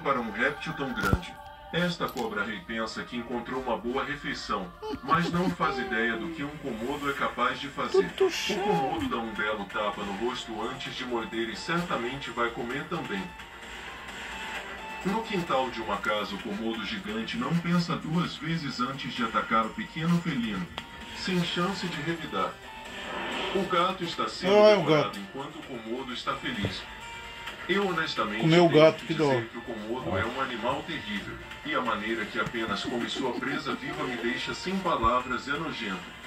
para um réptil tão grande. Esta cobra rei pensa que encontrou uma boa refeição, mas não faz ideia do que um comodo é capaz de fazer. O comodo dá um belo tapa no rosto antes de morder e certamente vai comer também. No quintal de uma casa, o comodo gigante não pensa duas vezes antes de atacar o pequeno felino, sem chance de revidar. O gato está sendo Ah, é gato. enquanto o comodo está feliz. Eu honestamente Comeu o gato, que dó. que o comodo é um animal terrível, e a maneira que apenas come sua presa viva me deixa sem palavras é nojento.